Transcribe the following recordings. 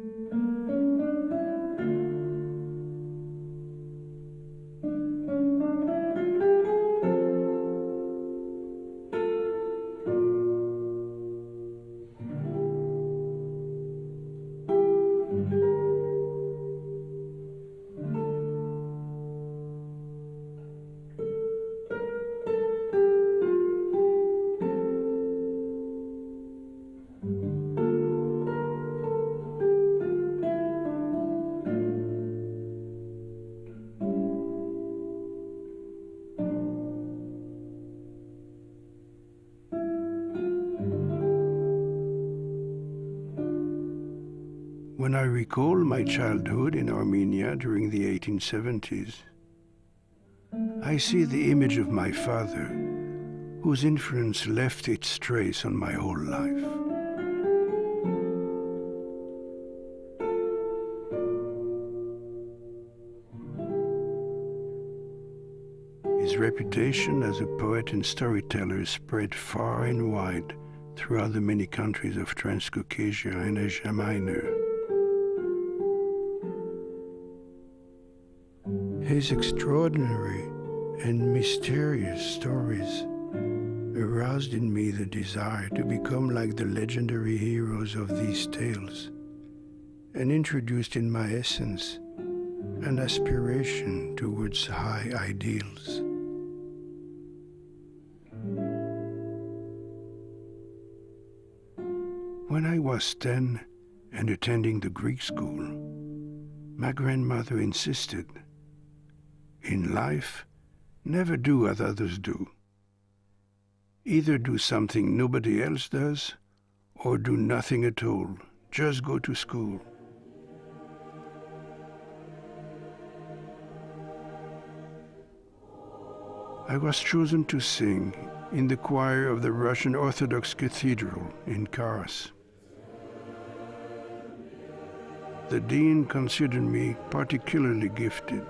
Música When I recall my childhood in Armenia during the 1870s, I see the image of my father, whose influence left its trace on my whole life. His reputation as a poet and storyteller spread far and wide throughout the many countries of Transcaucasia and Asia Minor. His extraordinary and mysterious stories aroused in me the desire to become like the legendary heroes of these tales and introduced in my essence an aspiration towards high ideals. When I was 10 and attending the Greek school, my grandmother insisted, in life, never do as others do. Either do something nobody else does, or do nothing at all. Just go to school. I was chosen to sing in the choir of the Russian Orthodox Cathedral in Kars. The dean considered me particularly gifted.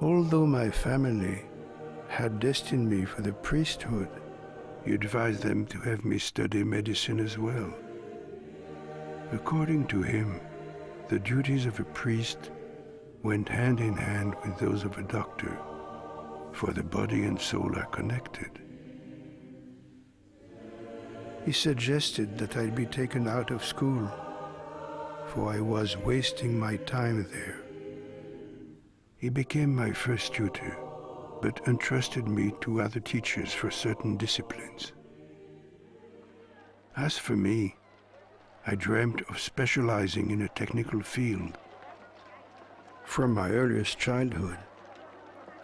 Although my family had destined me for the priesthood, he advised them to have me study medicine as well. According to him, the duties of a priest went hand in hand with those of a doctor, for the body and soul are connected. He suggested that I be taken out of school for I was wasting my time there. He became my first tutor, but entrusted me to other teachers for certain disciplines. As for me, I dreamt of specializing in a technical field. From my earliest childhood,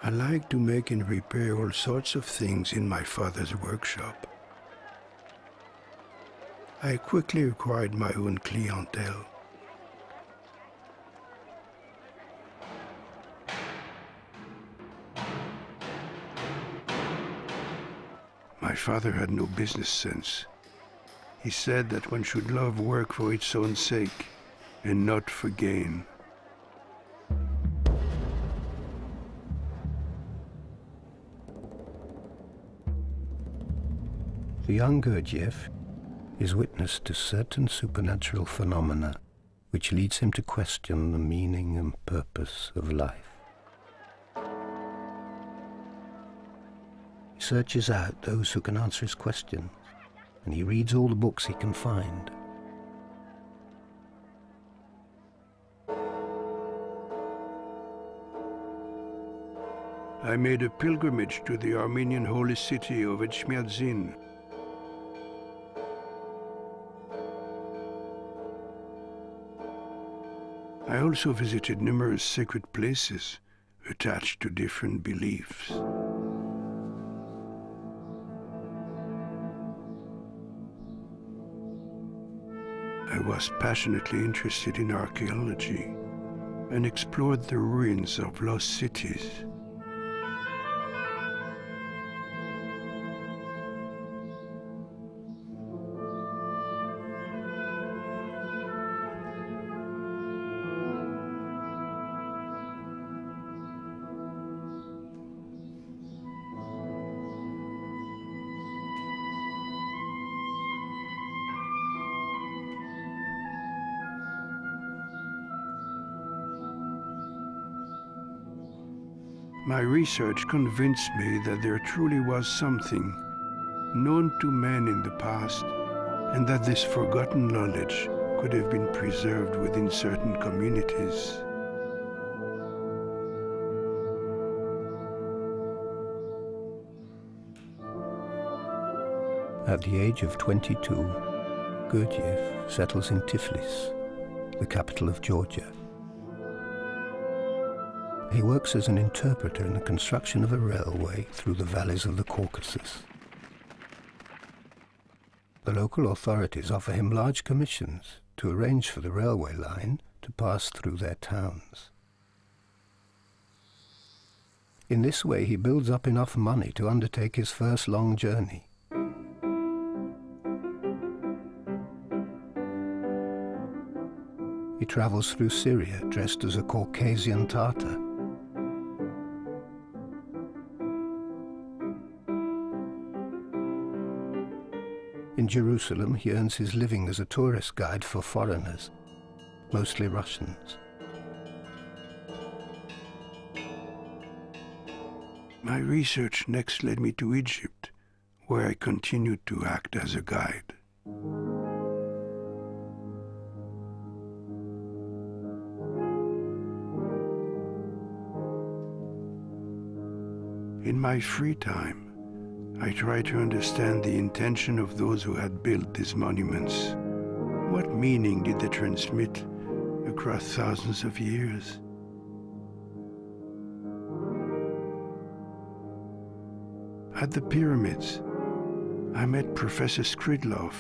I liked to make and repair all sorts of things in my father's workshop. I quickly acquired my own clientele. My father had no business sense. He said that one should love work for its own sake and not for gain. The young Gurdjieff is witness to certain supernatural phenomena which leads him to question the meaning and purpose of life. Searches out those who can answer his questions, and he reads all the books he can find. I made a pilgrimage to the Armenian holy city of Etchmiadzin. I also visited numerous sacred places attached to different beliefs. Was passionately interested in archaeology and explored the ruins of lost cities. Research convinced me that there truly was something known to men in the past and that this forgotten knowledge could have been preserved within certain communities. At the age of 22, Gurdjieff settles in Tiflis, the capital of Georgia. He works as an interpreter in the construction of a railway through the valleys of the Caucasus. The local authorities offer him large commissions to arrange for the railway line to pass through their towns. In this way he builds up enough money to undertake his first long journey. He travels through Syria dressed as a Caucasian Tatar. Jerusalem, he earns his living as a tourist guide for foreigners, mostly Russians. My research next led me to Egypt, where I continued to act as a guide. In my free time, I try to understand the intention of those who had built these monuments. What meaning did they transmit across thousands of years? At the pyramids, I met Professor Skridlov,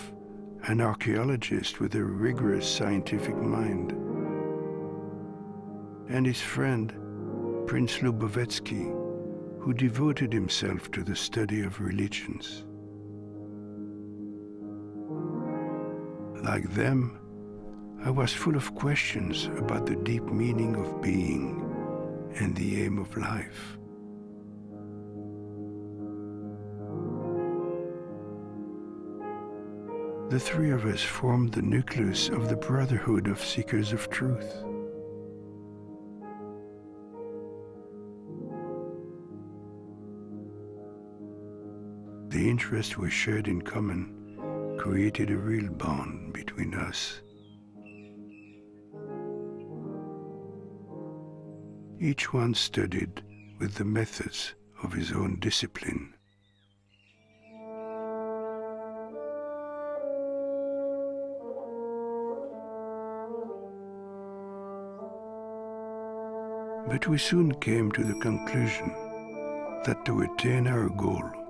an archaeologist with a rigorous scientific mind, and his friend, Prince Lubovedsky, who devoted himself to the study of religions. Like them, I was full of questions about the deep meaning of being and the aim of life. The three of us formed the nucleus of the Brotherhood of Seekers of Truth. The interest we shared in common created a real bond between us. Each one studied with the methods of his own discipline. But we soon came to the conclusion that to attain our goal,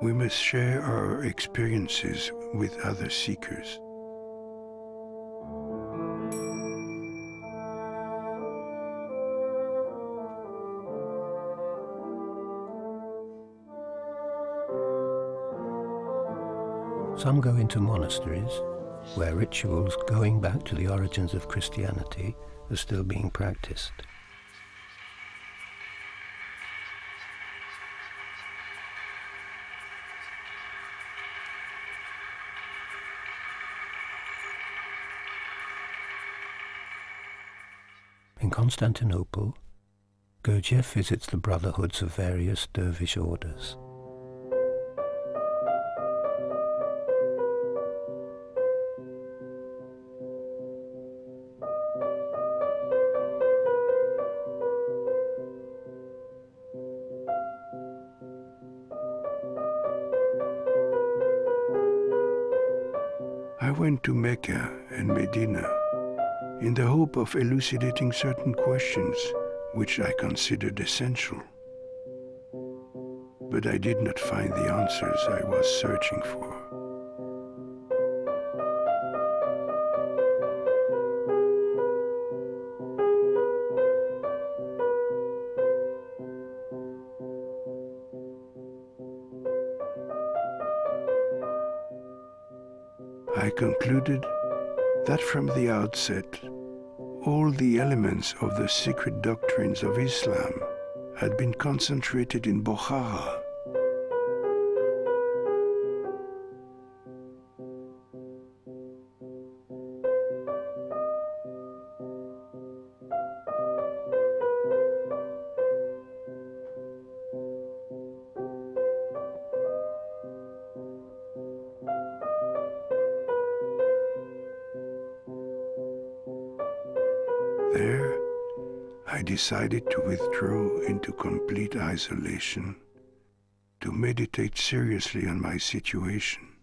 we must share our experiences with other seekers. Some go into monasteries, where rituals going back to the origins of Christianity are still being practiced. Constantinople, Gurdjieff visits the brotherhoods of various dervish orders. I went to Mecca and Medina in the hope of elucidating certain questions which I considered essential. But I did not find the answers I was searching for. I concluded that from the outset, all the elements of the secret doctrines of Islam had been concentrated in Bokhara. Decided to withdraw into complete isolation, to meditate seriously on my situation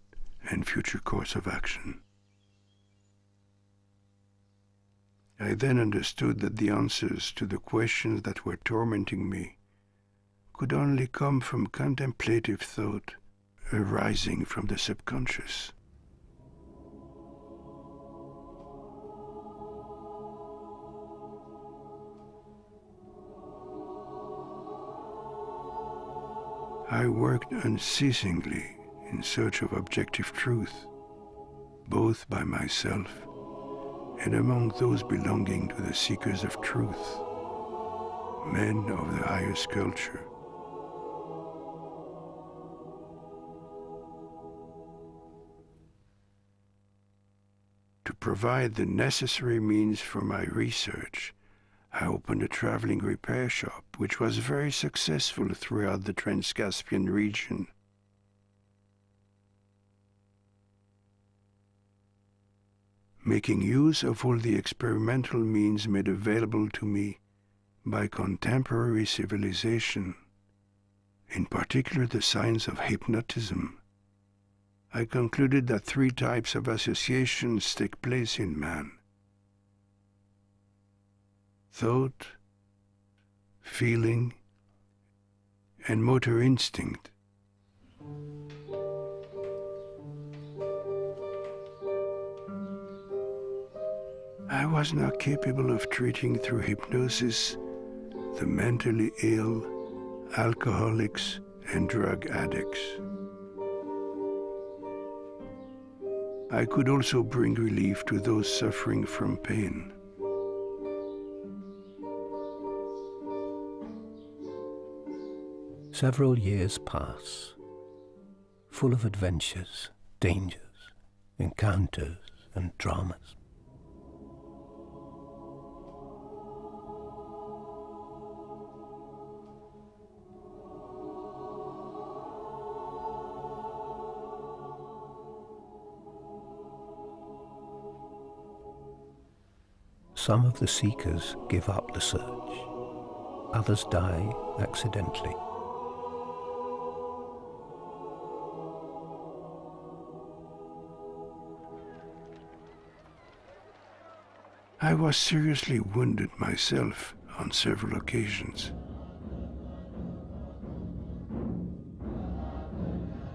and future course of action. I then understood that the answers to the questions that were tormenting me could only come from contemplative thought arising from the subconscious. I worked unceasingly in search of objective truth, both by myself and among those belonging to the seekers of truth, men of the highest culture. To provide the necessary means for my research, I opened a traveling repair shop, which was very successful throughout the Transcaspian region. Making use of all the experimental means made available to me by contemporary civilization, in particular the science of hypnotism, I concluded that three types of associations take place in man. Thought, feeling, and motor instinct. I was now capable of treating through hypnosis the mentally ill, alcoholics, and drug addicts. I could also bring relief to those suffering from pain. Several years pass, full of adventures, dangers, encounters, and dramas. Some of the seekers give up the search. Others die accidentally. I was seriously wounded myself on several occasions.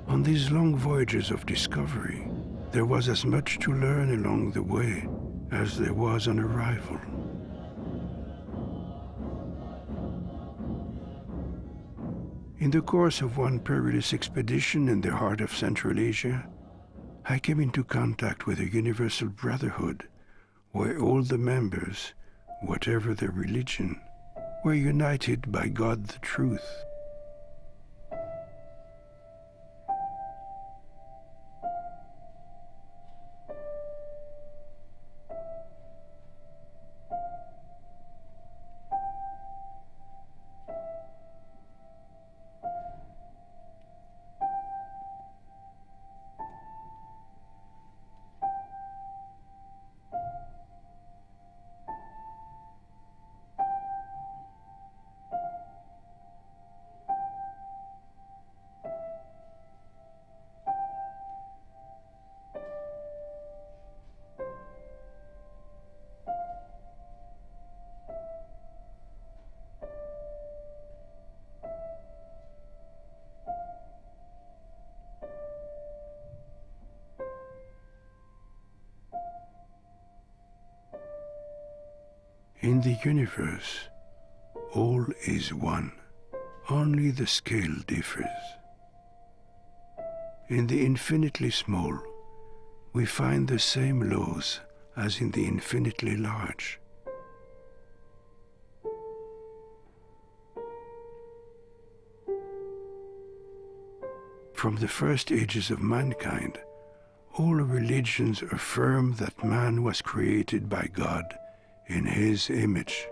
On these long voyages of discovery, there was as much to learn along the way as there was on arrival. In the course of one perilous expedition in the heart of Central Asia, I came into contact with a universal brotherhood where all the members, whatever their religion, were united by God the truth. Universe, all is one. Only the scale differs. In the infinitely small, we find the same laws as in the infinitely large. From the first ages of mankind, all religions affirm that man was created by God in his image.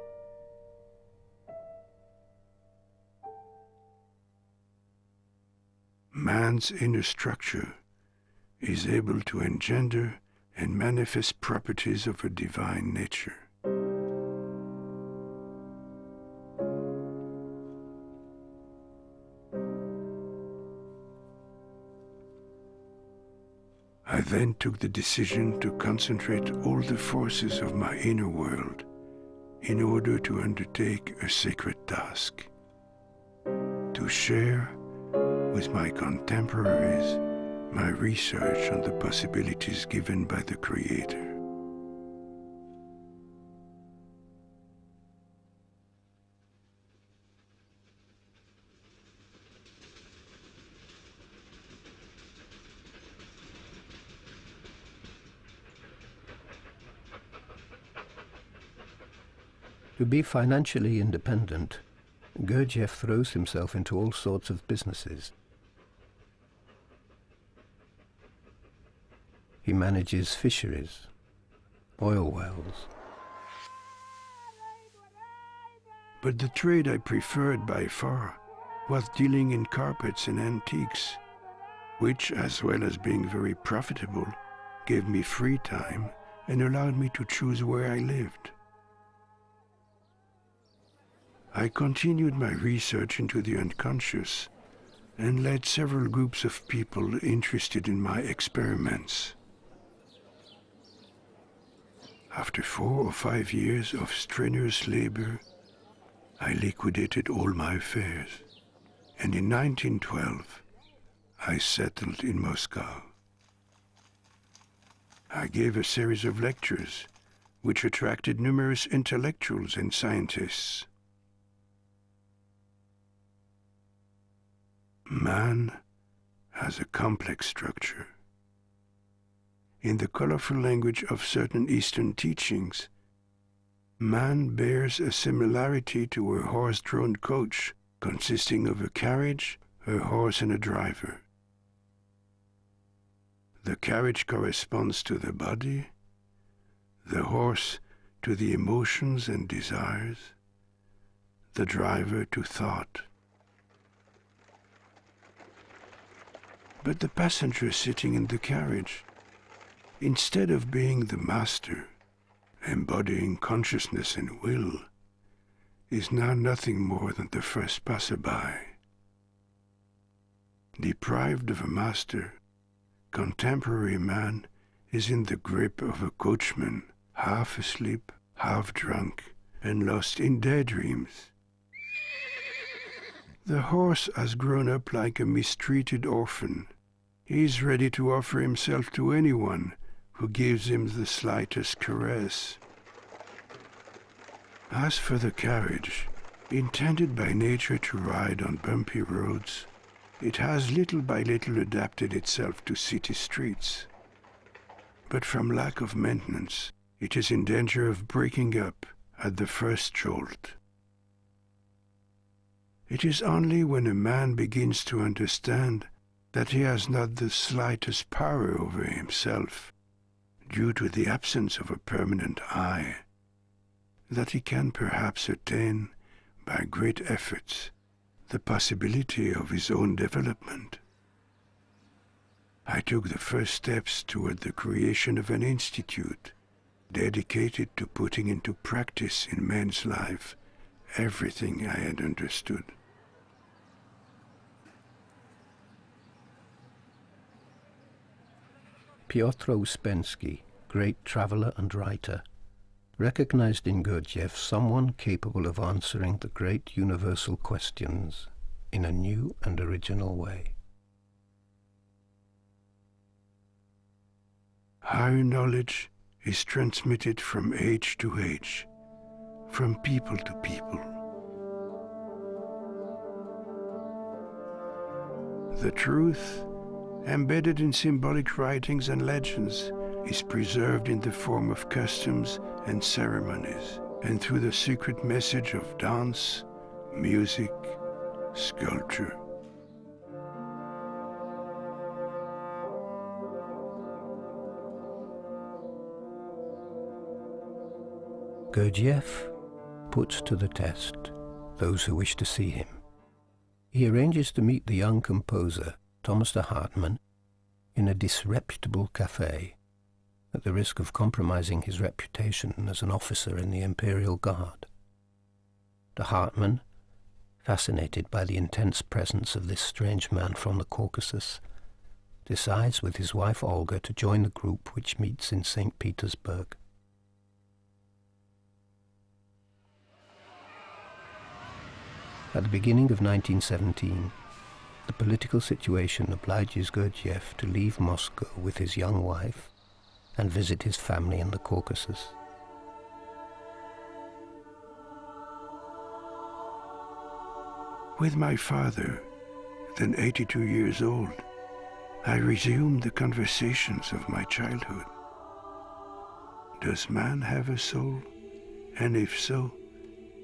Man's inner structure is able to engender and manifest properties of a divine nature. Then took the decision to concentrate all the forces of my inner world in order to undertake a sacred task. To share with my contemporaries my research on the possibilities given by the Creator. Be financially independent, Gurdjieff throws himself into all sorts of businesses. He manages fisheries, oil wells. But the trade I preferred by far was dealing in carpets and antiques, which, as well as being very profitable, gave me free time and allowed me to choose where I lived. I continued my research into the unconscious and led several groups of people interested in my experiments. After four or five years of strenuous labor, I liquidated all my affairs, and in 1912 I settled in Moscow. I gave a series of lectures which attracted numerous intellectuals and scientists. Man has a complex structure. In the colorful language of certain Eastern teachings, man bears a similarity to a horse-drawn coach consisting of a carriage, a horse, and a driver. The carriage corresponds to the body, the horse to the emotions and desires, the driver to thought. But the passenger sitting in the carriage, instead of being the master, embodying consciousness and will, is now nothing more than the first passerby. Deprived of a master, contemporary man is in the grip of a coachman, half asleep, half drunk, and lost in daydreams. The horse has grown up like a mistreated orphan. He is ready to offer himself to anyone who gives him the slightest caress. As for the carriage, intended by nature to ride on bumpy roads, it has little by little adapted itself to city streets. But from lack of maintenance, it is in danger of breaking up at the first jolt. It is only when a man begins to understand that he has not the slightest power over himself, due to the absence of a permanent I, that he can perhaps attain, by great efforts, the possibility of his own development. I took the first steps toward the creation of an institute dedicated to putting into practice in man's life everything I had understood. Piotr Ouspensky, great traveller and writer, recognized in Gurdjieff someone capable of answering the great universal questions in a new and original way. Higher knowledge is transmitted from age to age, from people to people. The truth embedded in symbolic writings and legends, is preserved in the form of customs and ceremonies, and through the secret message of dance, music, sculpture. Gurdjieff puts to the test those who wish to see him. He arranges to meet the young composer Thomas de Hartmann in a disreputable cafe at the risk of compromising his reputation as an officer in the Imperial Guard. De Hartmann, fascinated by the intense presence of this strange man from the Caucasus, decides with his wife Olga to join the group which meets in St. Petersburg. At the beginning of 1917, the political situation obliges Gurdjieff to leave Moscow with his young wife and visit his family in the Caucasus. With my father, then 82 years old, I resumed the conversations of my childhood. Does man have a soul? And if so,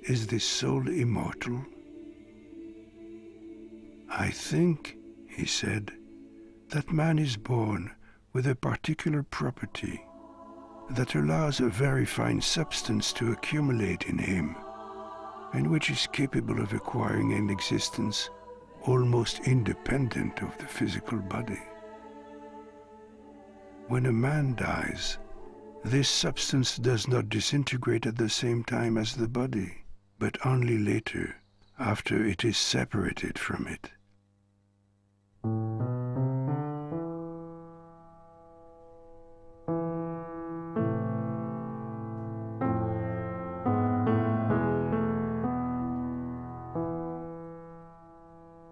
is this soul immortal? I think, he said, that man is born with a particular property that allows a very fine substance to accumulate in him, and which is capable of acquiring an existence almost independent of the physical body. When a man dies, this substance does not disintegrate at the same time as the body, but only later, after it is separated from it.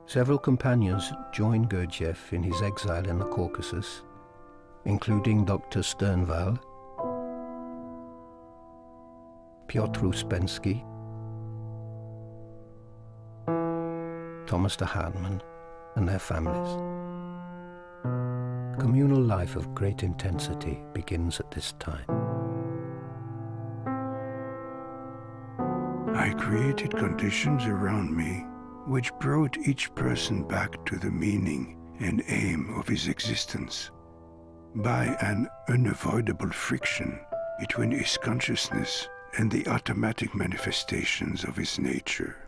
Several companions joined Gurdjieff in his exile in the Caucasus, including Dr. Stjernvall, Piotr Uspensky, Thomas de Hartmann, and their families. Communal life of great intensity begins at this time. I created conditions around me which brought each person back to the meaning and aim of his existence by an unavoidable friction between his consciousness and the automatic manifestations of his nature.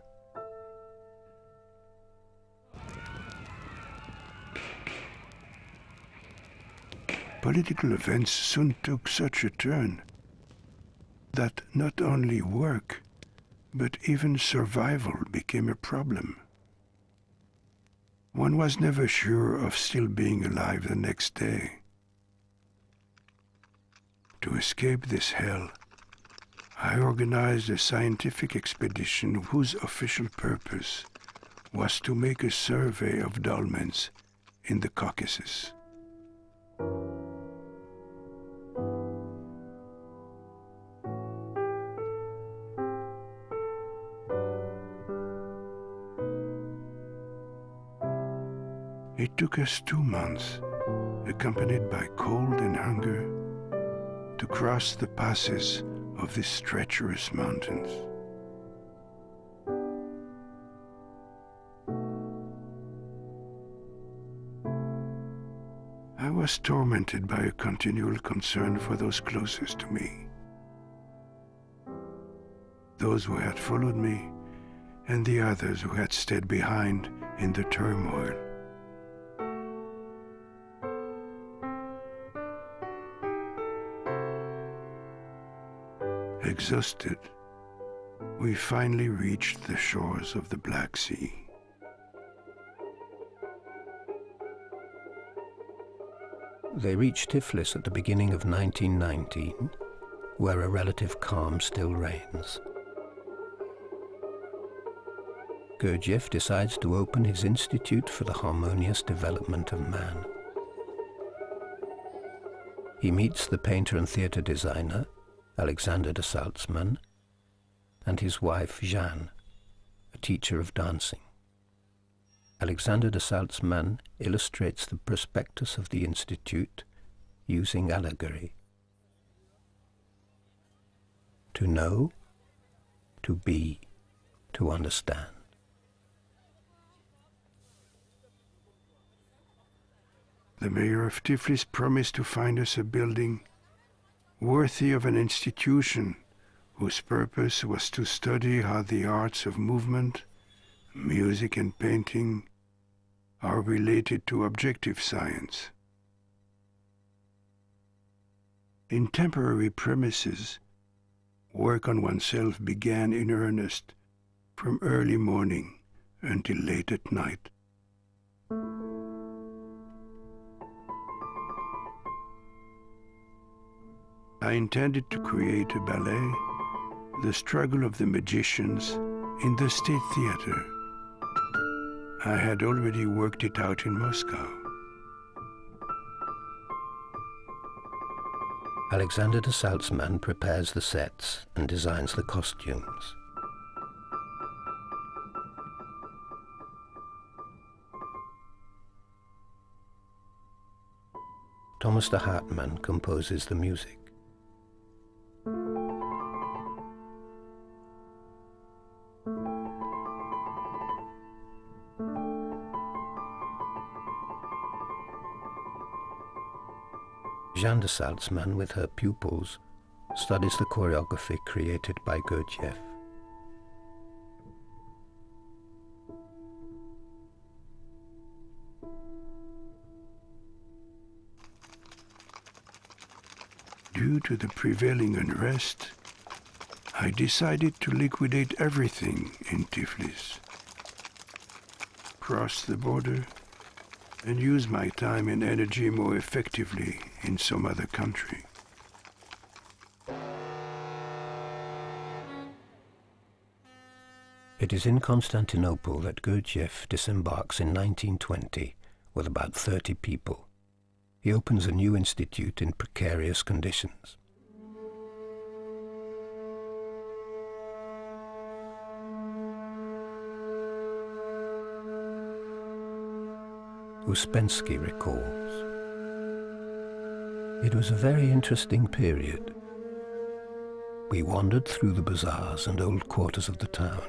Political events soon took such a turn that not only work, but even survival became a problem. One was never sure of still being alive the next day. To escape this hell, I organized a scientific expedition whose official purpose was to make a survey of dolmens in the Caucasus. It took us two months, accompanied by cold and hunger, to cross the passes of these treacherous mountains. I was tormented by a continual concern for those closest to me, those who had followed me, and the others who had stayed behind in the turmoil. Exhausted, we finally reached the shores of the Black Sea. They reached Tiflis at the beginning of 1919, where a relative calm still reigns. Gurdjieff decides to open his Institute for the Harmonious Development of Man. He meets the painter and theatre designer, Alexander de Salzmann, and his wife Jeanne, a teacher of dancing. Alexander de Salzmann illustrates the prospectus of the Institute using allegory. To know, to be, to understand. The mayor of Tiflis promised to find us a building worthy of an institution whose purpose was to study how the arts of movement, music and painting are related to objective science. In temporary premises, work on oneself began in earnest from early morning until late at night. I intended to create a ballet, The Struggle of the Magicians, in the State Theater. I had already worked it out in Moscow. Alexander de Salzmann prepares the sets and designs the costumes. Thomas de Hartmann composes the music. Jeanne de Salzmann, with her pupils, studies the choreography created by Gurdjieff. Due to the prevailing unrest, I decided to liquidate everything in Tiflis. Cross the border and use my time and energy more effectively in some other country. It is in Constantinople that Gurdjieff disembarks in 1920 with about 30 people. He opens a new institute in precarious conditions. Uspensky recalls. It was a very interesting period. We wandered through the bazaars and old quarters of the town.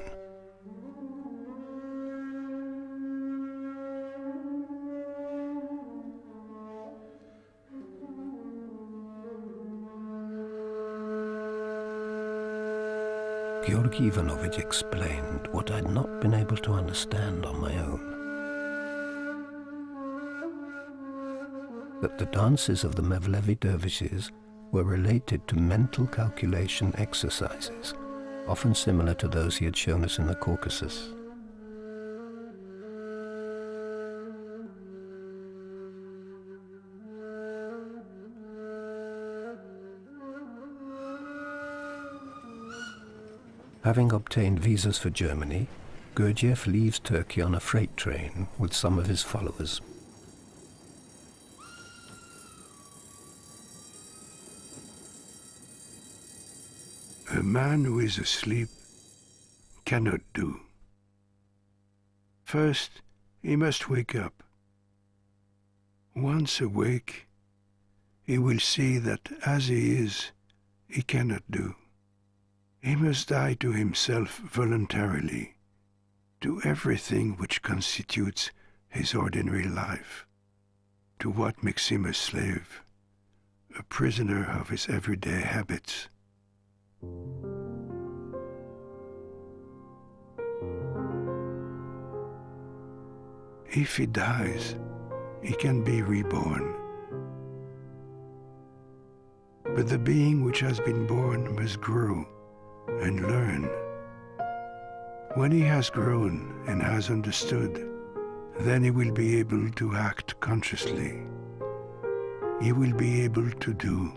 Georgy Ivanovich explained what I'd not been able to understand on my own. That the dances of the Mevlevi dervishes were related to mental calculation exercises, often similar to those he had shown us in the Caucasus. Having obtained visas for Germany, Gurdjieff leaves Turkey on a freight train with some of his followers. Man who is asleep cannot do. First, he must wake up. Once awake, he will see that as he is, he cannot do. He must die to himself voluntarily, to everything which constitutes his ordinary life, to what makes him a slave, a prisoner of his everyday habits. If he dies, he can be reborn. But the being which has been born must grow and learn. When he has grown and has understood, then he will be able to act consciously. He will be able to do.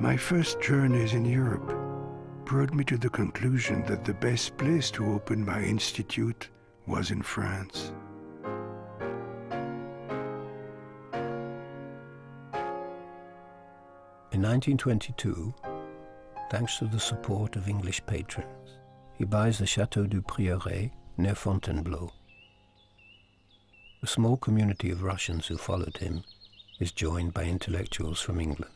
My first journeys in Europe brought me to the conclusion that the best place to open my institute was in France. In 1922, thanks to the support of English patrons, he buys the Chateau du Prieuré near Fontainebleau. The small community of Russians who followed him is joined by intellectuals from England.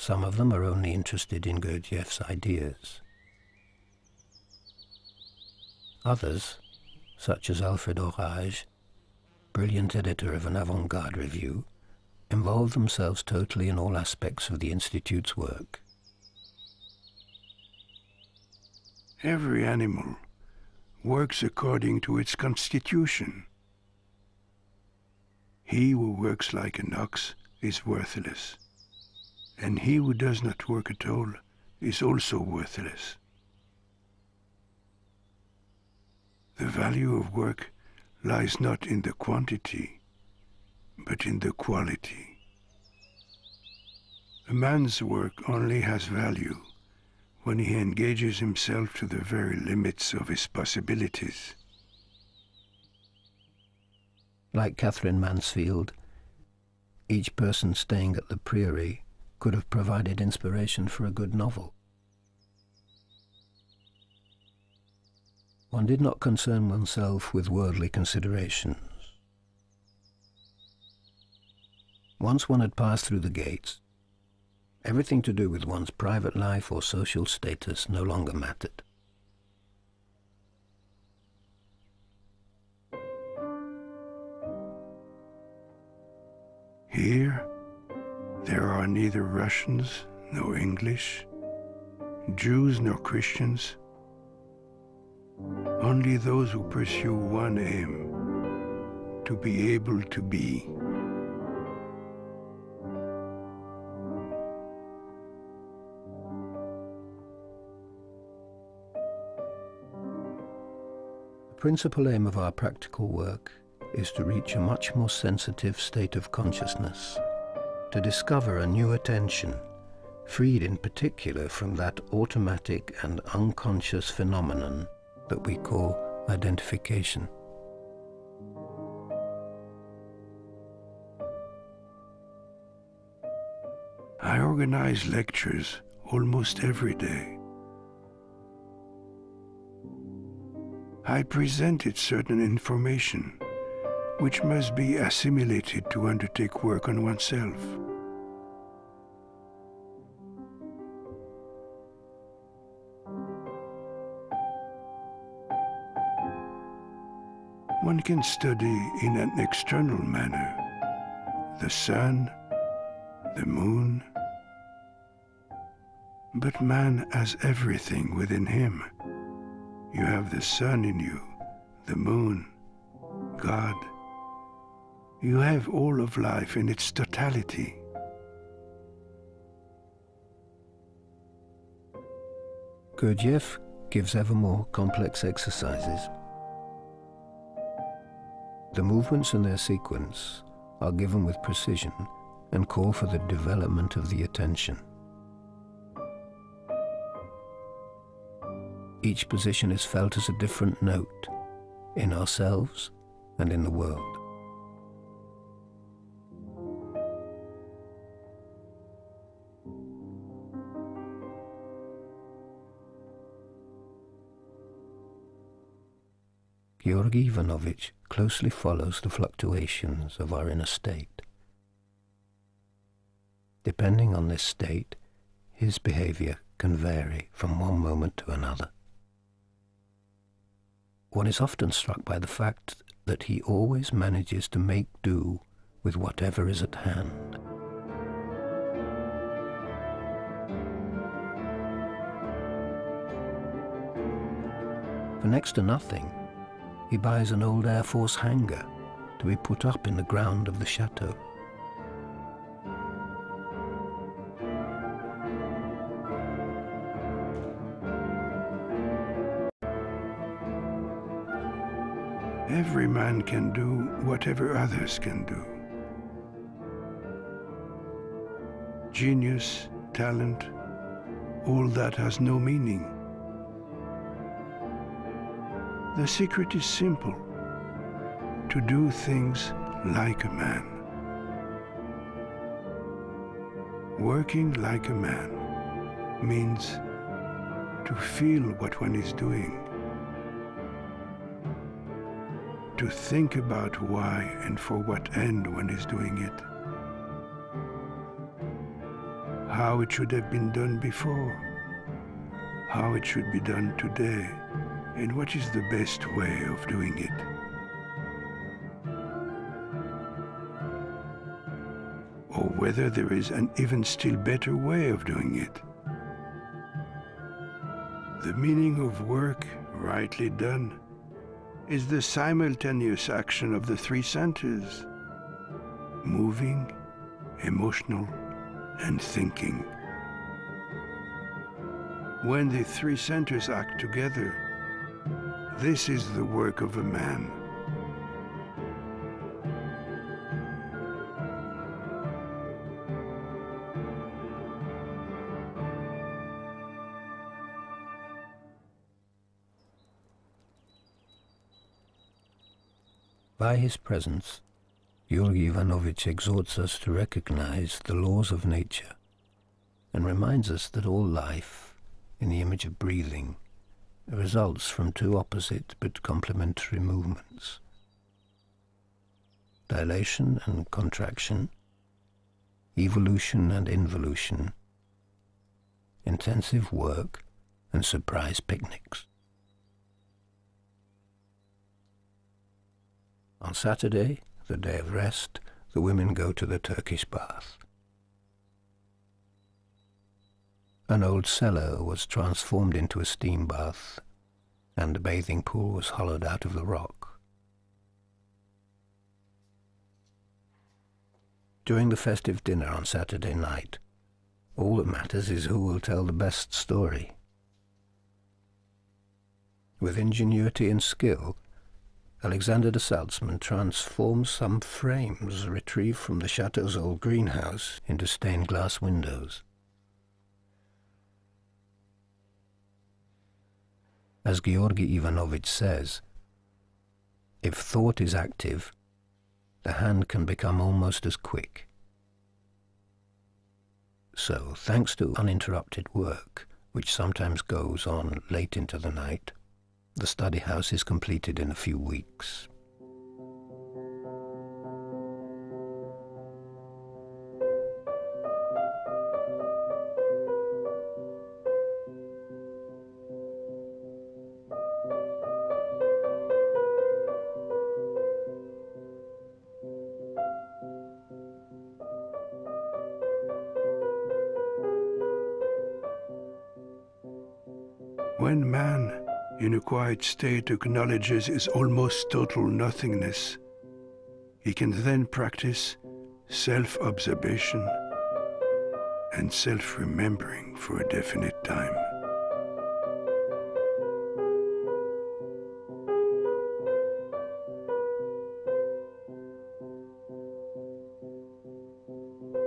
Some of them are only interested in Gurdjieff's ideas. Others, such as Alfred Orage, brilliant editor of an avant-garde review, involve themselves totally in all aspects of the Institute's work. Every animal works according to its constitution. He who works like an ox is worthless and he who does not work at all is also worthless. The value of work lies not in the quantity, but in the quality. A man's work only has value when he engages himself to the very limits of his possibilities. Like Katherine Mansfield, each person staying at the Priory could have provided inspiration for a good novel. One did not concern oneself with worldly considerations. Once one had passed through the gates, everything to do with one's private life or social status no longer mattered. Here, there are neither Russians nor English, Jews nor Christians, only those who pursue one aim, to be able to be. The principal aim of our practical work is to reach a much more sensitive state of consciousness, to discover a new attention, freed in particular from that automatic and unconscious phenomenon that we call identification. I organize lectures almost every day. I presented certain information which must be assimilated to undertake work on oneself. One can study in an external manner the sun, the moon, but man has everything within him. You have the sun in you, the moon, God, you have all of life in its totality. Gurdjieff gives ever more complex exercises. The movements and their sequence are given with precision and call for the development of the attention. Each position is felt as a different note in ourselves and in the world. Georgy Ivanovich closely follows the fluctuations of our inner state. Depending on this state, his behavior can vary from one moment to another. One is often struck by the fact that he always manages to make do with whatever is at hand. For next to nothing, he buys an old Air Force hangar to be put up in the ground of the chateau. Every man can do whatever others can do. Genius, talent, all that has no meaning. The secret is simple. To do things like a man. Working like a man means to feel what one is doing, to think about why and for what end one is doing it, how it should have been done before, how it should be done today and what is the best way of doing it? Or whether there is an even still better way of doing it. The meaning of work, rightly done, is the simultaneous action of the three centers, moving, emotional, and thinking. When the three centers act together, this is the work of a man. By his presence, Yuri Ivanovich exhorts us to recognize the laws of nature and reminds us that all life, in the image of breathing, results from two opposite but complementary movements dilation and contraction, evolution and involution, intensive work and surprise picnics. On Saturday, the day of rest, the women go to the Turkish bath. An old cellar was transformed into a steam bath, and a bathing pool was hollowed out of the rock. During the festive dinner on Saturday night, all that matters is who will tell the best story. With ingenuity and skill, Alexander de Salzmann transforms some frames retrieved from the chateau's old greenhouse into stained glass windows. As Georgy Ivanovich says, if thought is active, the hand can become almost as quick. So, thanks to uninterrupted work, which sometimes goes on late into the night, the study house is completed in a few weeks. In state acknowledges his almost total nothingness, he can then practice self-observation and self-remembering for a definite time.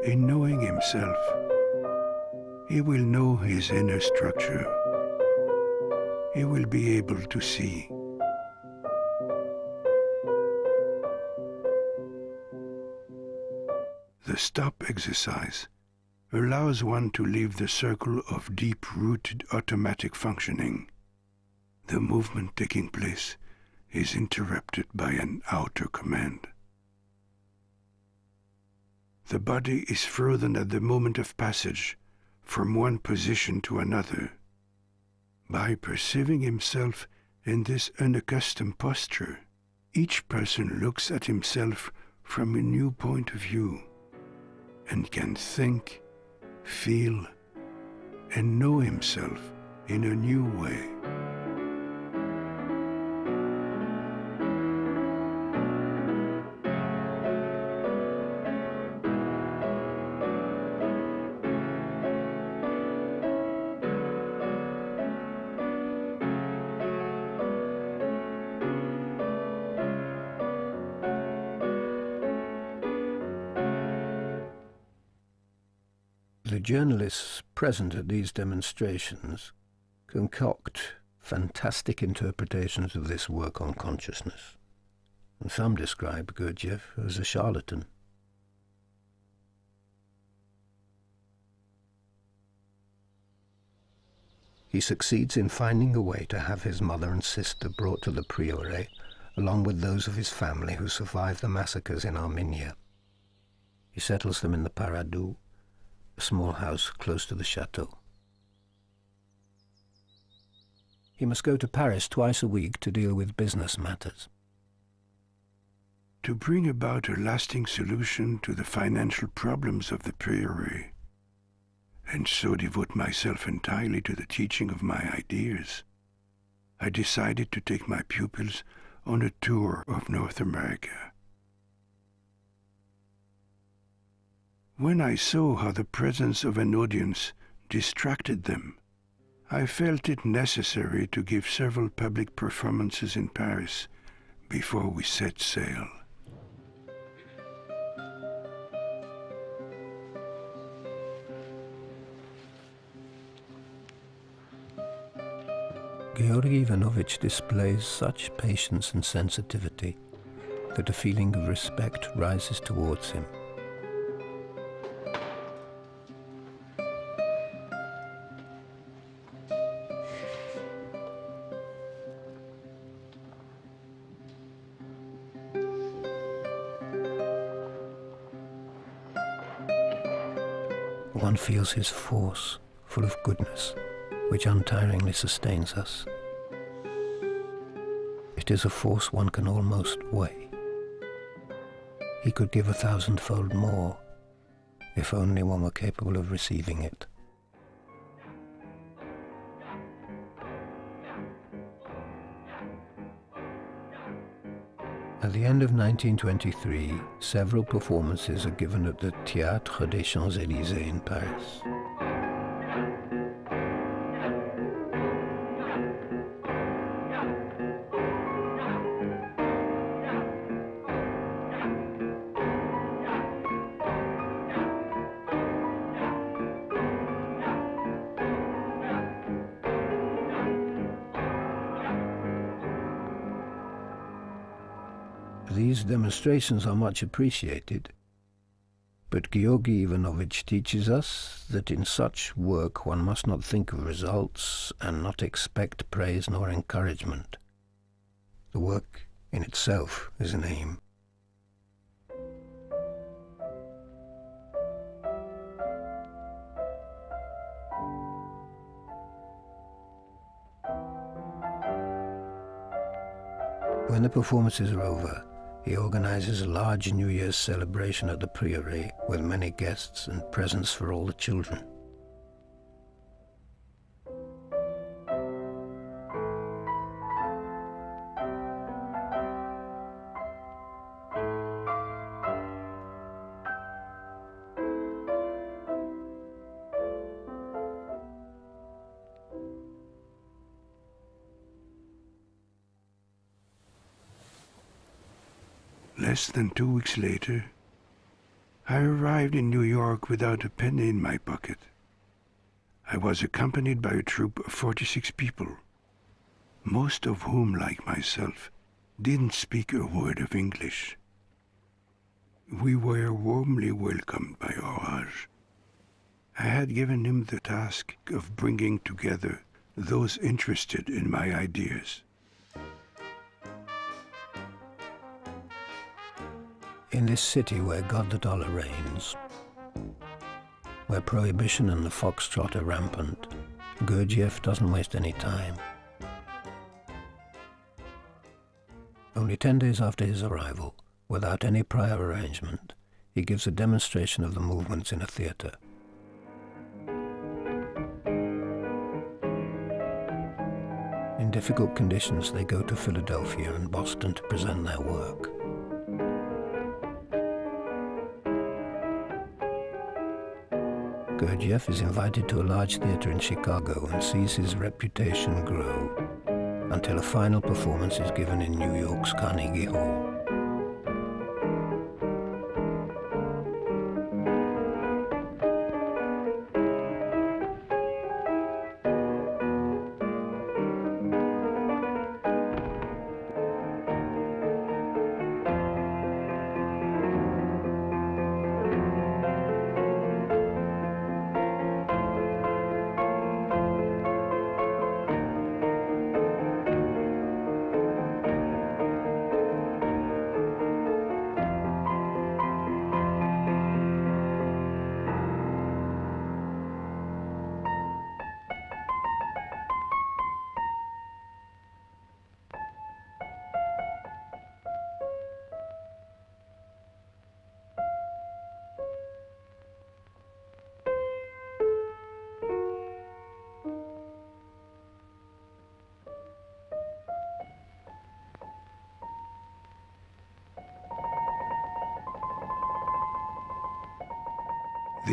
In knowing himself, he will know his inner structure he will be able to see. The stop exercise allows one to leave the circle of deep-rooted automatic functioning. The movement taking place is interrupted by an outer command. The body is frozen at the moment of passage from one position to another by perceiving himself in this unaccustomed posture, each person looks at himself from a new point of view and can think, feel, and know himself in a new way. Journalists present at these demonstrations concoct fantastic interpretations of this work on consciousness. And some describe Gurdjieff as a charlatan. He succeeds in finding a way to have his mother and sister brought to the Prieuré, along with those of his family who survived the massacres in Armenia. He settles them in the Paradou, a small house close to the chateau. He must go to Paris twice a week to deal with business matters. To bring about a lasting solution to the financial problems of the priory, and so devote myself entirely to the teaching of my ideas, I decided to take my pupils on a tour of North America. When I saw how the presence of an audience distracted them, I felt it necessary to give several public performances in Paris before we set sail. Georgy Ivanovich displays such patience and sensitivity that a feeling of respect rises towards him. Feels his force, full of goodness, which untiringly sustains us. It is a force one can almost weigh. He could give a thousandfold more, if only one were capable of receiving it. The end of 1923, several performances are given at the Théâtre des Champs-Élysées in Paris. Demonstrations are much appreciated, but Georgy Ivanovich teaches us that in such work one must not think of results and not expect praise nor encouragement. The work in itself is an aim. When the performances are over, he organizes a large New Year's celebration at the Priory with many guests and presents for all the children. Less than two weeks later, I arrived in New York without a penny in my pocket. I was accompanied by a troop of 46 people, most of whom, like myself, didn't speak a word of English. We were warmly welcomed by Orage. I had given him the task of bringing together those interested in my ideas. In this city where God the dollar reigns, where prohibition and the foxtrot are rampant, Gurdjieff doesn't waste any time. Only ten days after his arrival, without any prior arrangement, he gives a demonstration of the movements in a theatre. In difficult conditions, they go to Philadelphia and Boston to present their work. Gurdjieff is invited to a large theatre in Chicago and sees his reputation grow until a final performance is given in New York's Carnegie Hall.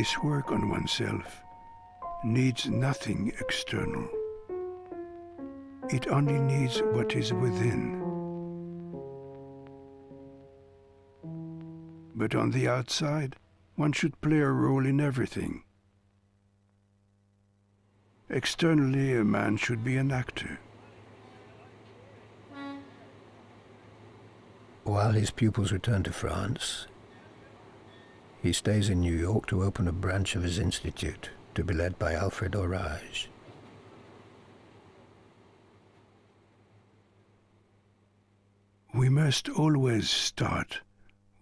This work on oneself needs nothing external. It only needs what is within. But on the outside, one should play a role in everything. Externally, a man should be an actor. While his pupils return to France, he stays in New York to open a branch of his institute to be led by Alfred Orage. We must always start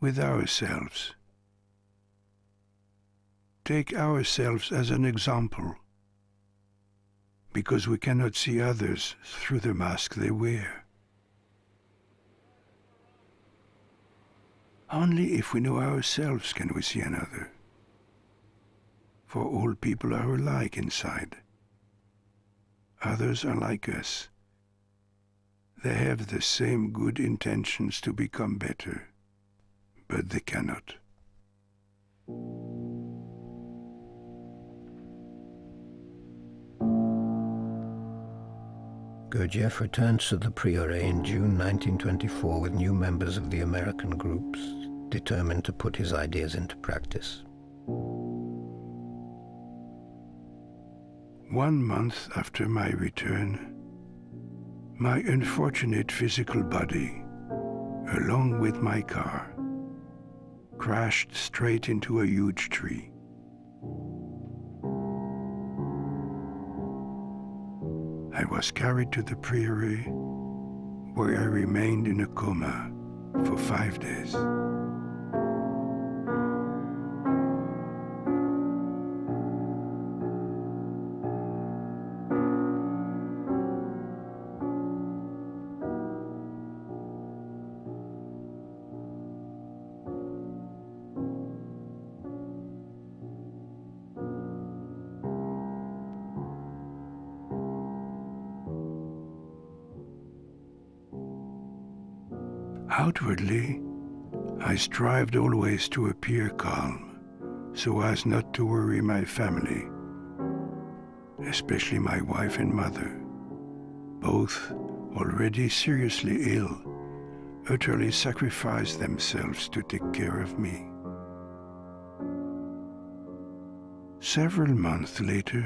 with ourselves. Take ourselves as an example, because we cannot see others through the mask they wear. Only if we know ourselves can we see another. For all people are alike inside. Others are like us. They have the same good intentions to become better, but they cannot. Gurdjieff returns to the Prieuré in June 1924 with new members of the American groups, determined to put his ideas into practice. One month after my return, my unfortunate physical body, along with my car, crashed straight into a huge tree. I was carried to the priory, where I remained in a coma for five days. Strived always to appear calm, so as not to worry my family, especially my wife and mother, both already seriously ill, utterly sacrificed themselves to take care of me. Several months later,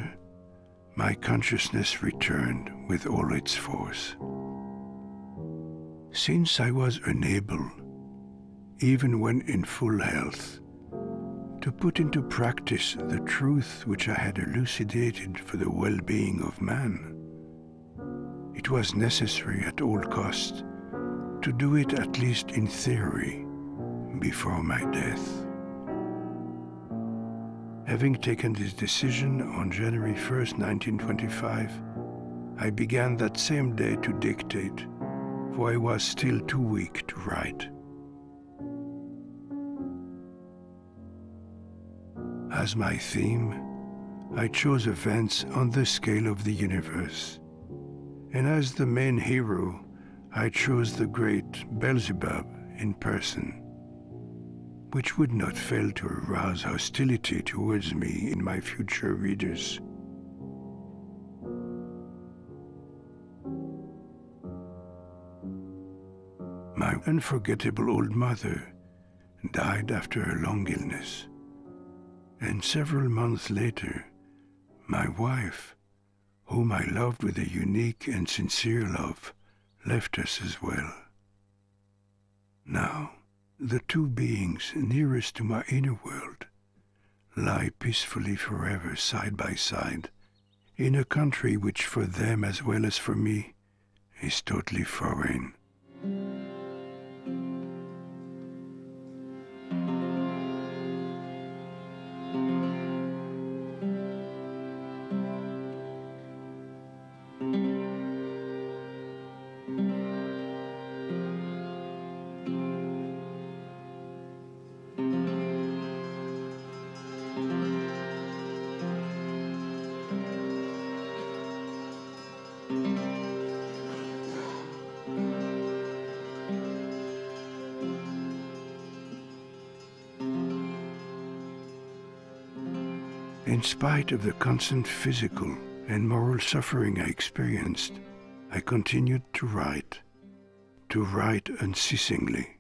my consciousness returned with all its force. Since I was unable, even when in full health, to put into practice the truth which I had elucidated for the well-being of man, it was necessary at all cost to do it at least in theory before my death. Having taken this decision on January 1st, 1925, I began that same day to dictate for I was still too weak to write. As my theme, I chose events on the scale of the universe, and as the main hero, I chose the great Beelzebub in person, which would not fail to arouse hostility towards me in my future readers. My unforgettable old mother died after a long illness, and several months later, my wife, whom I loved with a unique and sincere love, left us as well. Now, the two beings nearest to my inner world lie peacefully forever side by side in a country which for them as well as for me is totally foreign. In spite of the constant physical and moral suffering I experienced, I continued to write, to write unceasingly.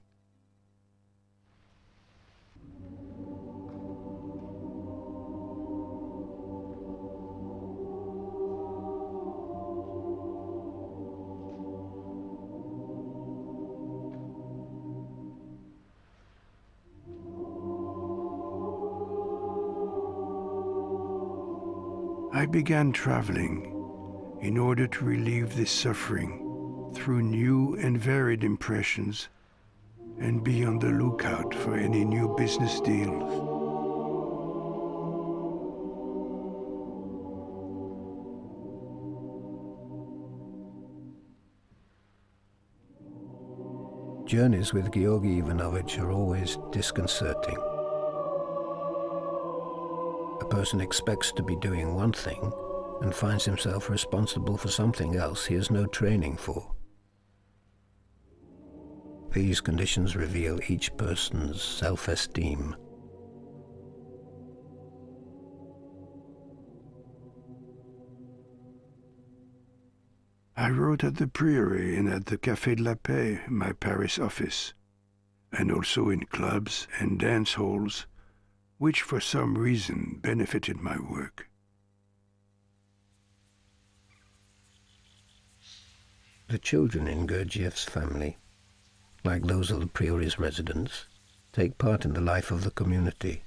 Began traveling in order to relieve this suffering through new and varied impressions and be on the lookout for any new business deals. Journeys with Georgy Ivanovich are always disconcerting. Person expects to be doing one thing and finds himself responsible for something else he has no training for. These conditions reveal each person's self-esteem. I wrote at the Priory and at the Café de la Paix, my Paris office, and also in clubs and dance halls, which for some reason benefited my work. The children in Gurdjieff's family, like those of the Priory's residents, take part in the life of the community.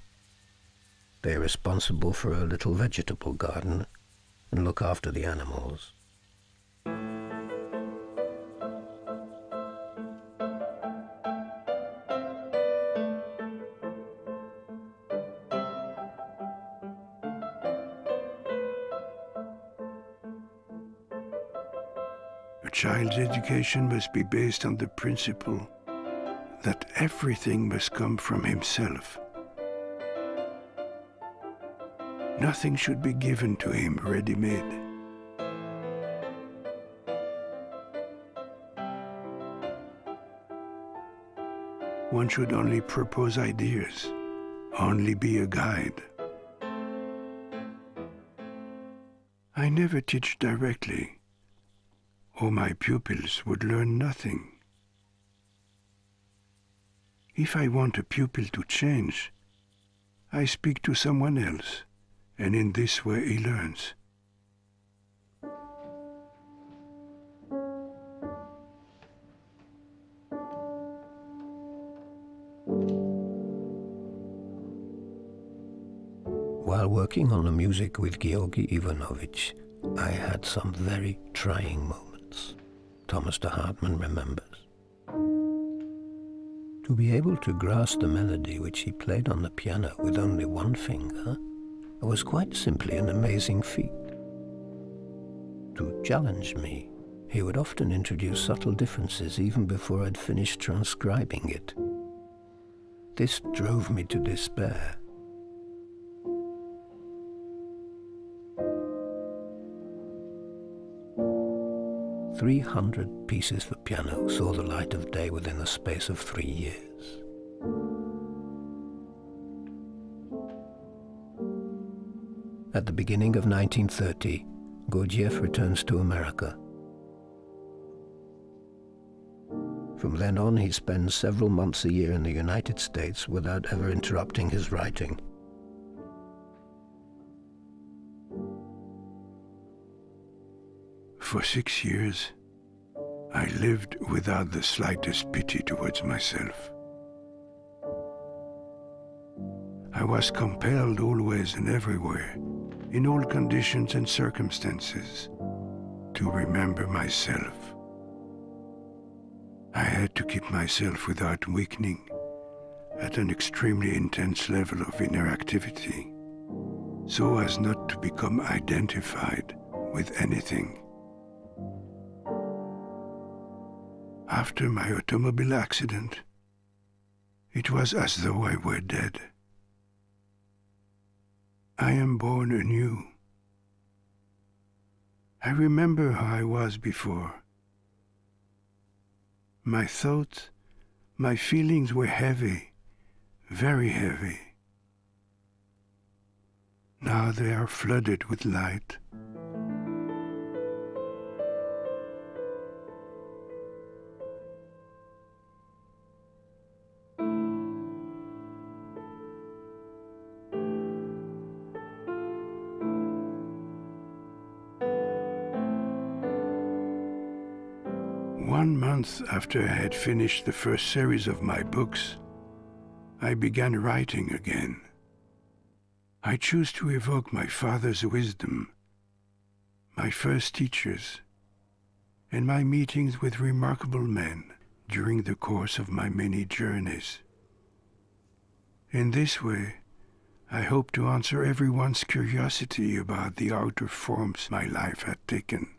They are responsible for a little vegetable garden and look after the animals. Education must be based on the principle that everything must come from himself. Nothing should be given to him ready-made. One should only propose ideas, only be a guide. I never teach directly or my pupils would learn nothing. If I want a pupil to change, I speak to someone else, and in this way he learns. While working on the music with Georgy Ivanovich, I had some very trying moments. Thomas de Hartmann remembers. To be able to grasp the melody which he played on the piano with only one finger was quite simply an amazing feat. To challenge me, he would often introduce subtle differences even before I'd finished transcribing it. This drove me to despair. 300 pieces for piano saw the light of day within the space of three years. At the beginning of 1930, Gurdjieff returns to America. From then on, he spends several months a year in the United States without ever interrupting his writing. For six years, I lived without the slightest pity towards myself. I was compelled always and everywhere, in all conditions and circumstances, to remember myself. I had to keep myself without weakening at an extremely intense level of inner activity, so as not to become identified with anything. After my automobile accident, it was as though I were dead. I am born anew. I remember how I was before. My thoughts, my feelings were heavy, very heavy. Now they are flooded with light. One month after I had finished the first series of my books, I began writing again. I chose to evoke my father's wisdom my first teachers, and my meetings with remarkable men during the course of my many journeys. In this way, I hope to answer everyone's curiosity about the outer forms my life had taken.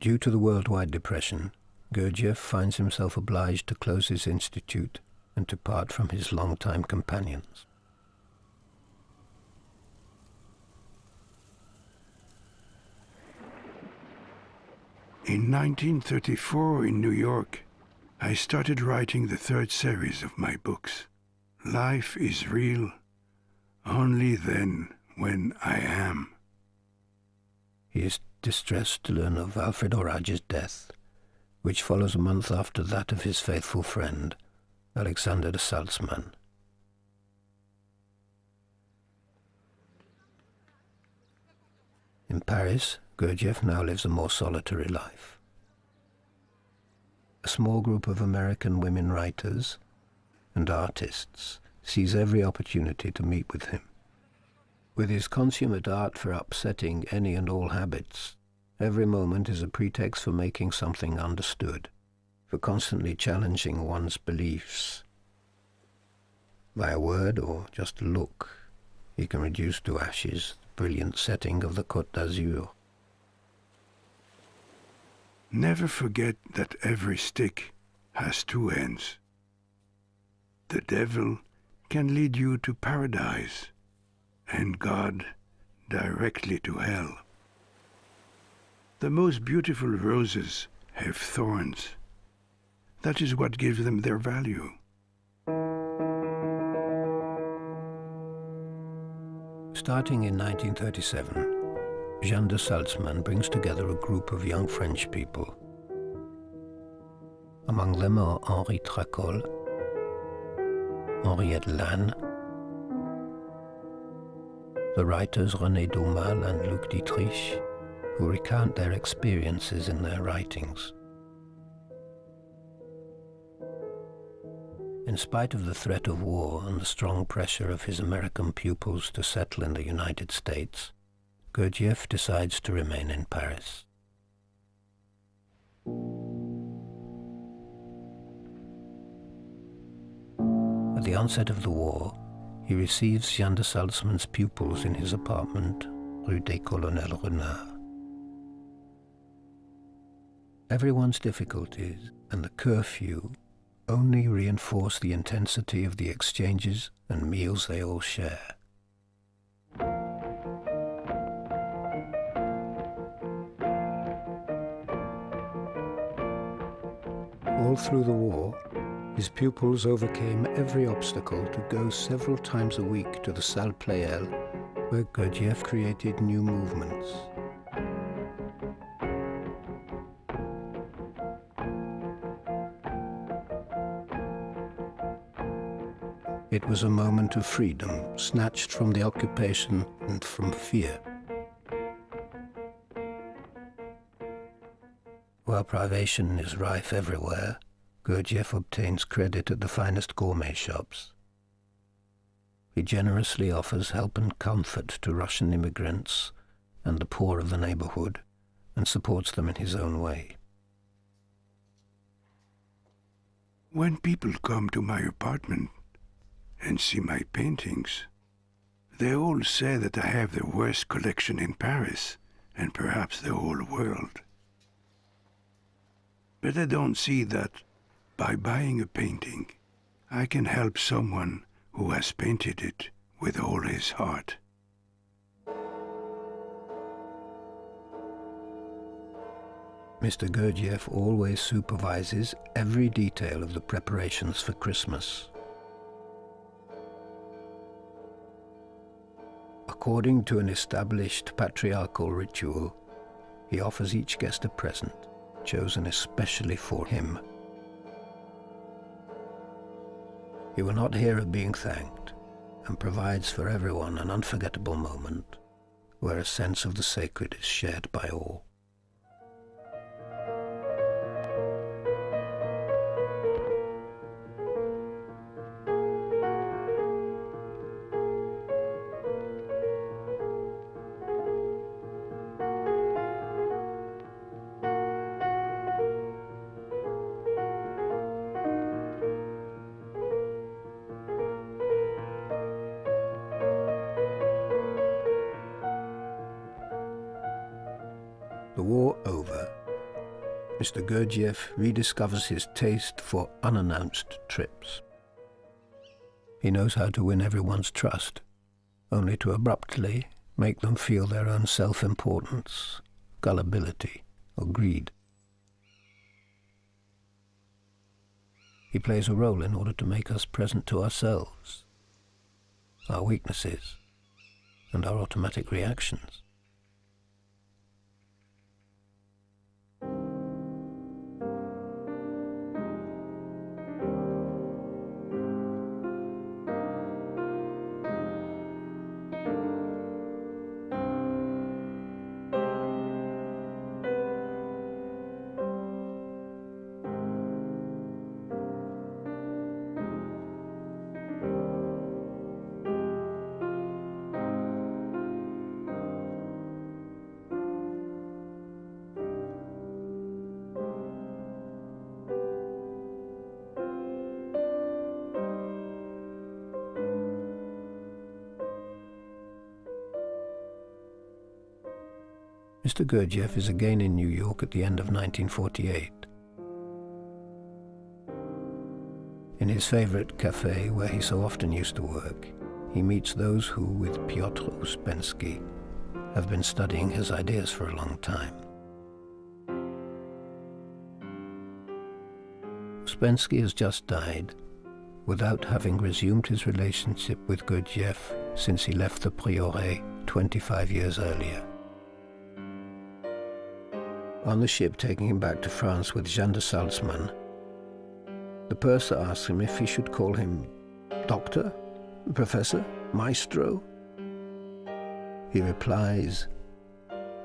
Due to the worldwide depression, Gurdjieff finds himself obliged to close his institute and to part from his longtime companions. In 1934 in New York, I started writing the third series of my books. Life is real only then when I am. He is distressed to learn of Alfred Orage's death, which follows a month after that of his faithful friend, Alexander de Salzmann. In Paris, Gurdjieff now lives a more solitary life. A small group of American women writers and artists sees every opportunity to meet with him. With his consummate art for upsetting any and all habits, every moment is a pretext for making something understood, for constantly challenging one's beliefs. By a word or just a look, he can reduce to ashes the brilliant setting of the Côte d'Azur. Never forget that every stick has two ends. The devil can lead you to paradise, and God directly to hell. The most beautiful roses have thorns. That is what gives them their value. Starting in 1937, Jeanne de Salzmann brings together a group of young French people. Among them are Henri Tracol, Henriette Lannes, the writers René Daumal and Luc Dietrich, who recount their experiences in their writings. In spite of the threat of war and the strong pressure of his American pupils to settle in the United States, Gurdjieff decides to remain in Paris. At the onset of the war, he receives Jeanne de Salzmann's pupils in his apartment, Rue des Colonels Renard. Everyone's difficulties and the curfew only reinforce the intensity of the exchanges and meals they all share. All through the war, his pupils overcame every obstacle to go several times a week to the Salle Pleyel, where Gurdjieff created new movements. It was a moment of freedom, snatched from the occupation and from fear. While privation is rife everywhere, Gurdjieff obtains credit at the finest gourmet shops. He generously offers help and comfort to Russian immigrants and the poor of the neighborhood and supports them in his own way. When people come to my apartment and see my paintings, they all say that I have the worst collection in Paris and perhaps the whole world. But I don't see that by buying a painting, I can help someone who has painted it with all his heart. Mr. Gurdjieff always supervises every detail of the preparations for Christmas. According to an established patriarchal ritual, he offers each guest a present chosen especially for him. He will not hear of being thanked and provides for everyone an unforgettable moment where a sense of the sacred is shared by all. Mr. Gurdjieff rediscovers his taste for unannounced trips. He knows how to win everyone's trust, only to abruptly make them feel their own self-importance, gullibility, or greed. He plays a role in order to make us present to ourselves, our weaknesses, and our automatic reactions. Mr. Gurdjieff is again in New York at the end of 1948. In his favorite cafe, where he so often used to work, he meets those who, with Piotr Ouspensky, have been studying his ideas for a long time. Ouspensky has just died, without having resumed his relationship with Gurdjieff since he left the Prieuré 25 years earlier. On the ship taking him back to France with Jeanne de Salzmann. the purser asks him if he should call him doctor, professor, maestro. He replies,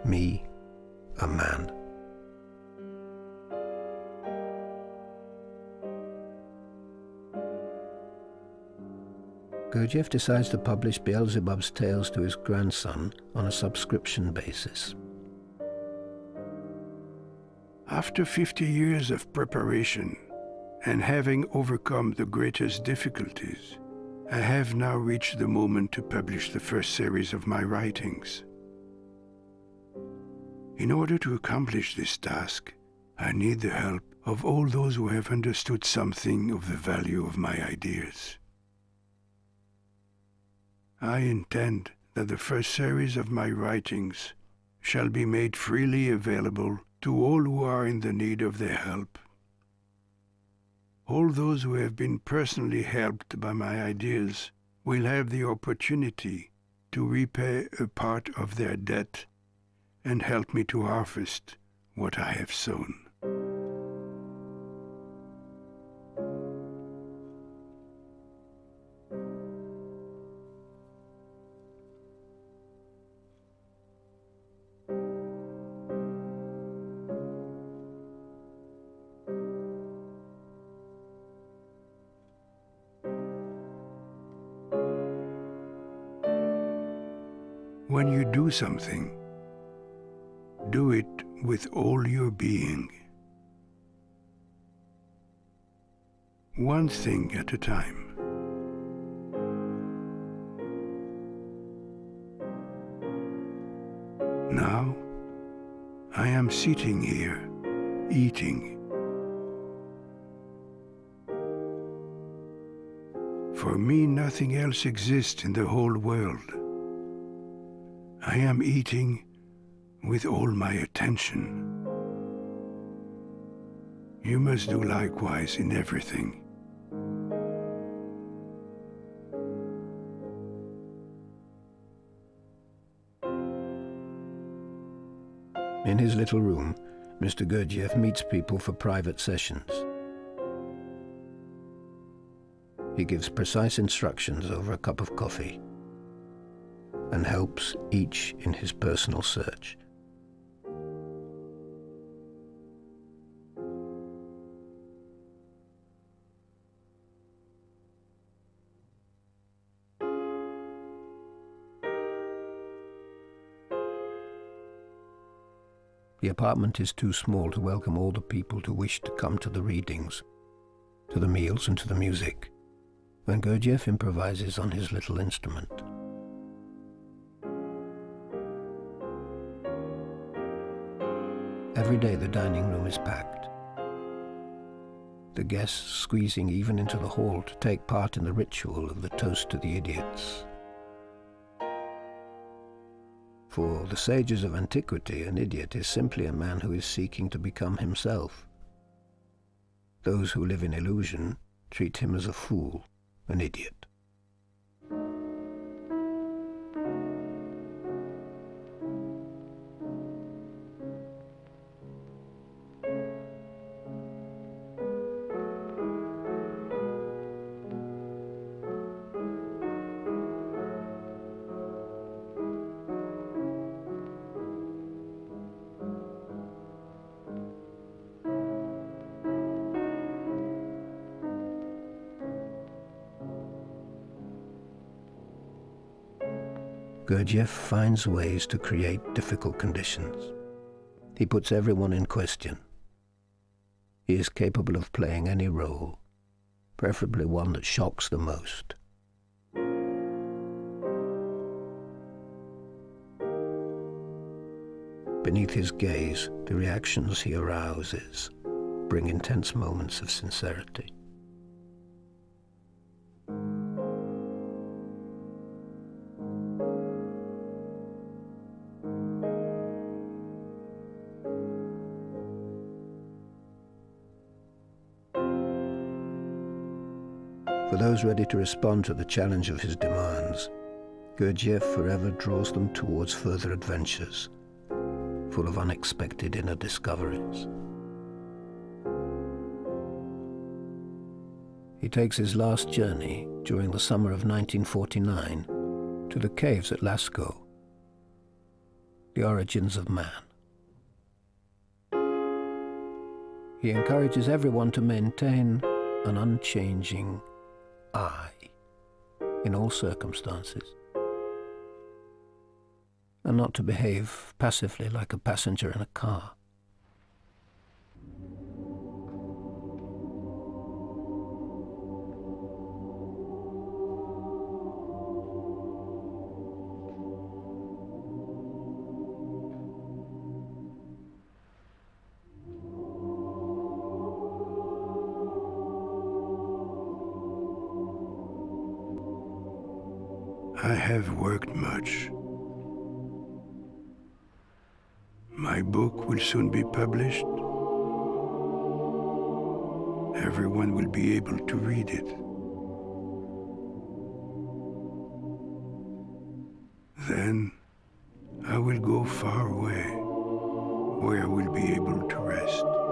me, a man. Gurdjieff decides to publish Beelzebub's tales to his grandson on a subscription basis. After 50 years of preparation and having overcome the greatest difficulties, I have now reached the moment to publish the first series of my writings. In order to accomplish this task, I need the help of all those who have understood something of the value of my ideas. I intend that the first series of my writings shall be made freely available to all who are in the need of their help. All those who have been personally helped by my ideas will have the opportunity to repay a part of their debt and help me to harvest what I have sown. Do something, do it with all your being. One thing at a time. Now, I am sitting here, eating. For me, nothing else exists in the whole world. I am eating with all my attention. You must do likewise in everything. In his little room, Mr. Gurdjieff meets people for private sessions. He gives precise instructions over a cup of coffee and helps each in his personal search. The apartment is too small to welcome all the people who wish to come to the readings, to the meals and to the music, when Gurdjieff improvises on his little instrument. Every day the dining room is packed. The guests squeezing even into the hall to take part in the ritual of the toast to the idiots. For the sages of antiquity, an idiot is simply a man who is seeking to become himself. Those who live in illusion treat him as a fool, an idiot. Gurdjieff finds ways to create difficult conditions. He puts everyone in question. He is capable of playing any role, preferably one that shocks the most. Beneath his gaze, the reactions he arouses bring intense moments of sincerity. Those ready to respond to the challenge of his demands, Gurdjieff forever draws them towards further adventures, full of unexpected inner discoveries. He takes his last journey during the summer of 1949 to the caves at Lascaux, the origins of man. He encourages everyone to maintain an unchanging I in all circumstances, and not to behave passively like a passenger in a car. Have worked much. My book will soon be published. Everyone will be able to read it. Then I will go far away, where I will be able to rest.